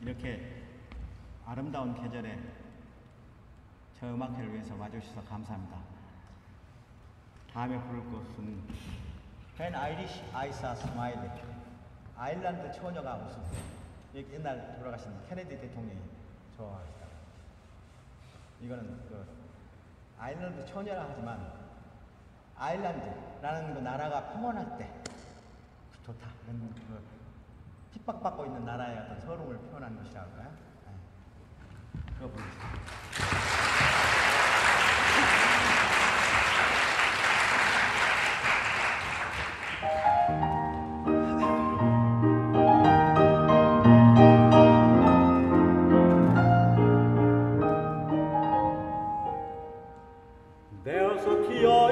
이렇게 아름다운 계절에 저 음악회를 위해서 와주셔서 감사합니다. 다음에 부를 것은 When Irish Eyes Are Smiling 아일랜드 처녀가 이게 옛날 돌아가신 케네디 대통령이 좋아하시다. 이거는 그 아일랜드 처녀라 하지만 아일랜드라는 그 나라가 평온할 때 좋다. 이런 그 핍박받고 있는 나라의 어떤 서름을 표현한 것이라 할까요? 네. 그거 보겠습니다. Tear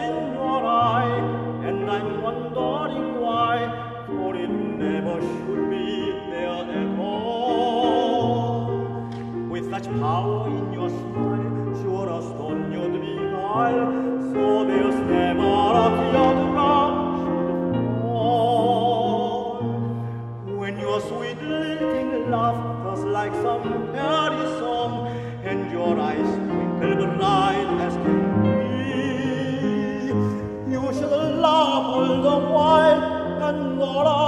like some fairy song, and your eyes twinkle bright as can be, you should laugh all the while, and all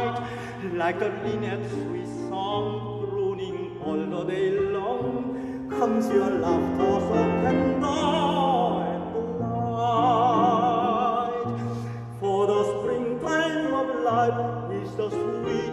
like the linnet sweet song crooning all the day long comes your laughter so tender and light. For the springtime of life is the sweet